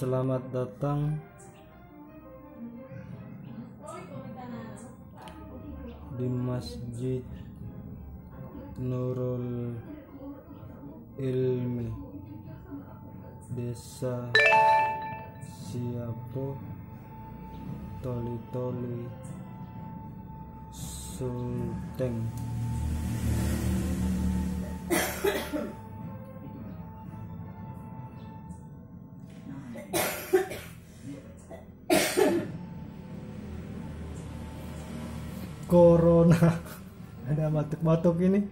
Selamat datang. Di Masjid Nurul Ilmi Desa Siapo Toli Toli Sulteng Corona. Ada batuk-batuk ini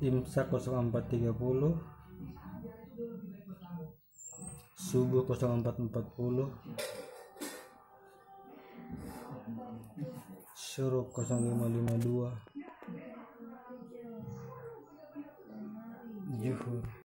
Imsak 0430 Subuh 0440 Syuruk 0552 Juhur